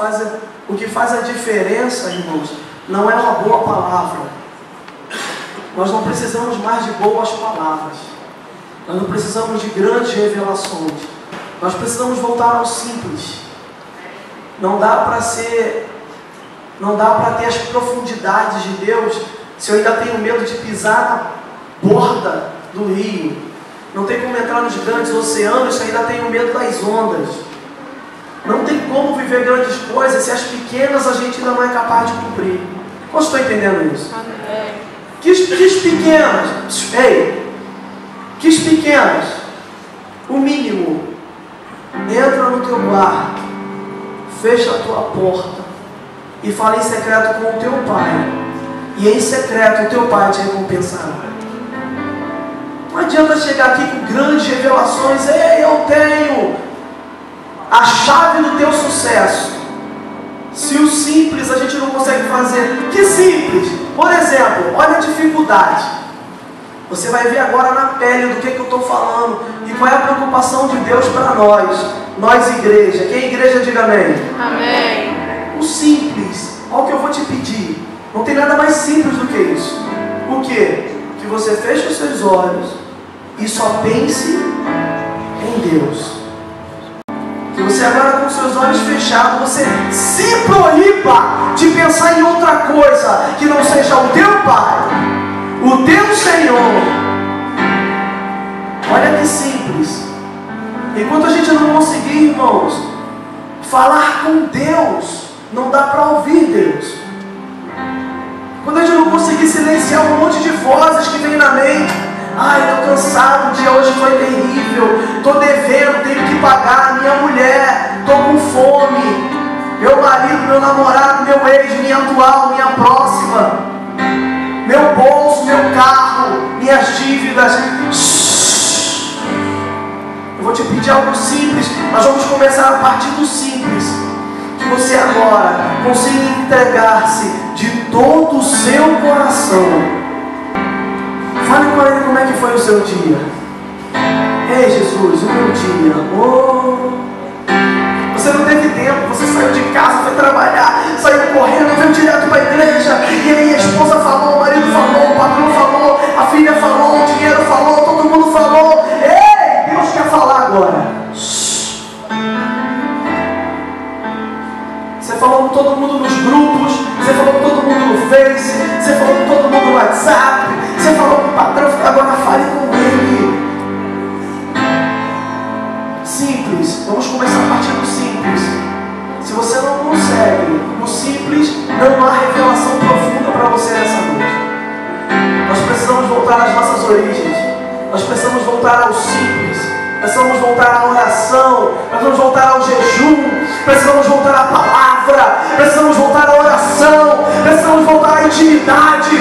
faz, o que faz a diferença, irmãos, não é uma boa palavra. Nós não precisamos mais de boas palavras. Nós não precisamos de grandes revelações. Nós precisamos voltar ao simples. Não dá para ser, não dá para ter as profundidades de Deus se eu ainda tenho medo de pisar na borda do rio. Não tem como entrar nos grandes oceanos se eu ainda tenho medo das ondas. Não tem como viver grandes coisas se as pequenas a gente ainda não é capaz de cumprir. Como estou entendendo isso? Amém. Que, que pequenas? Ei, que pequenas? O mínimo. Entra no teu quarto, fecha a tua porta e fala em secreto com o teu pai. E em secreto o teu pai te recompensará. Não adianta chegar aqui com grandes revelações. Ei, eu tenho a chave do teu sucesso. Se o simples a gente não consegue fazer, que simples? Por exemplo, olha a dificuldade. Você vai ver agora na pele do que, que eu estou falando e qual é a preocupação de Deus para nós, nós igreja. Quem é igreja, diga amém. Amém. O simples, olha o que eu vou te pedir. Não tem nada mais simples do que isso. O que? Que você feche os seus olhos e só pense em Deus. Você agora com seus olhos fechados, você se proíba de pensar em outra coisa que não seja o teu Pai, o teu Senhor. Olha que simples. Enquanto a gente não conseguir, irmãos, falar com Deus, não dá para ouvir Deus. Quando a gente não conseguir silenciar um monte de vozes que vem na mente, ai, estou cansado, o dia hoje foi terrível, estou devendo, tenho que pagar, minha mulher, estou com fome, meu marido, meu namorado, meu ex, minha atual, minha próxima, meu bolso, meu carro, minhas dívidas. Eu vou te pedir algo simples, nós vamos começar a partir do simples. Que você agora consiga entregar-se de todo o seu coração. Fale com ele como é que foi o seu dia. Ei Jesus, o meu dia. Oh. Você não teve tempo, você saiu de casa, foi trabalhar, saiu correndo, veio direto para a igreja, e aí a esposa falou, o marido falou, o patrão falou, a filha falou, o dinheiro falou, todo mundo falou. Ei, Deus quer falar agora. falou com todo mundo nos grupos, você falou com todo mundo no Face, você falou com todo mundo no WhatsApp, voltar à oração, precisamos voltar ao jejum, precisamos voltar à palavra, precisamos voltar à oração, precisamos voltar à intimidade,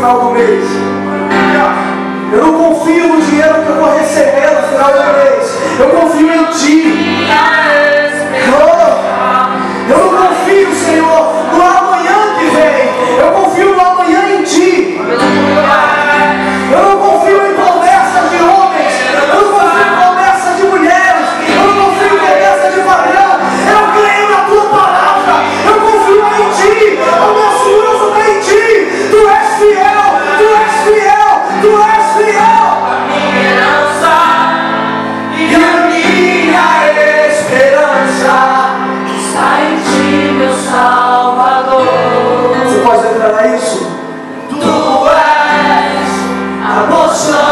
final do mês. Eu não confio no dinheiro que eu vou receber no final do mês. Eu confio em Ti. possa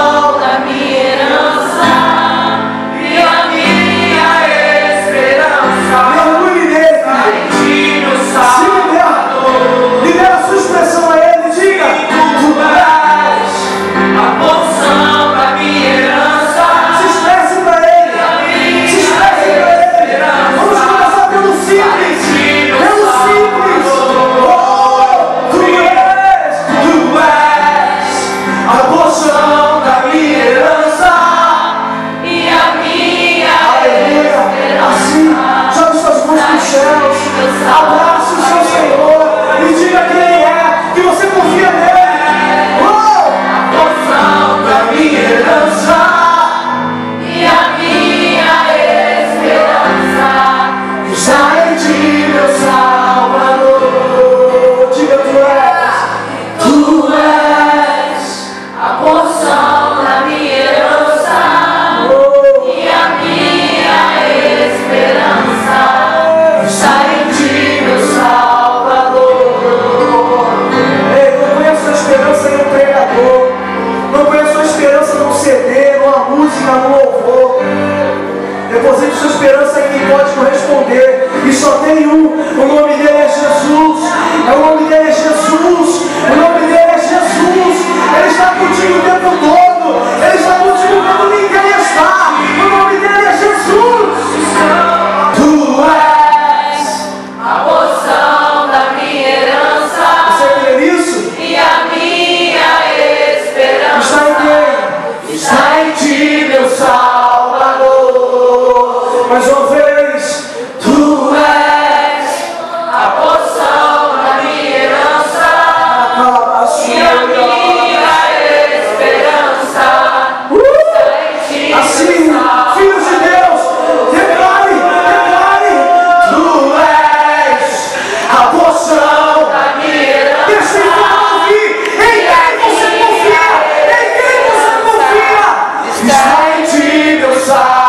啊我要 CD, numa música, num louvor. Deposite sua esperança em quem pode corresponder. E só tem um, o nome He's mighty, the Son.